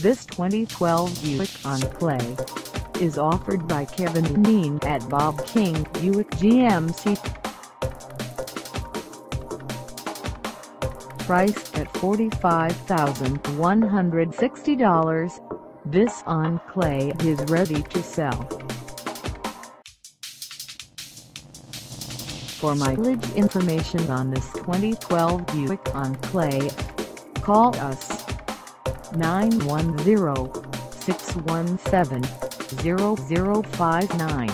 This 2012 Buick Enclave is offered by Kevin Dineen at Bob King Buick GMC. Priced at $45,160, this Enclave is ready to sell. For mileage information on this 2012 Buick Enclave, call us 910-617-0059.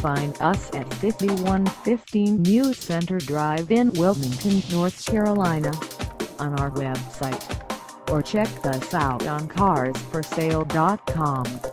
Find us at 5115 New Center Drive in Wilmington, North Carolina on our website or check us out on carsforsale.com.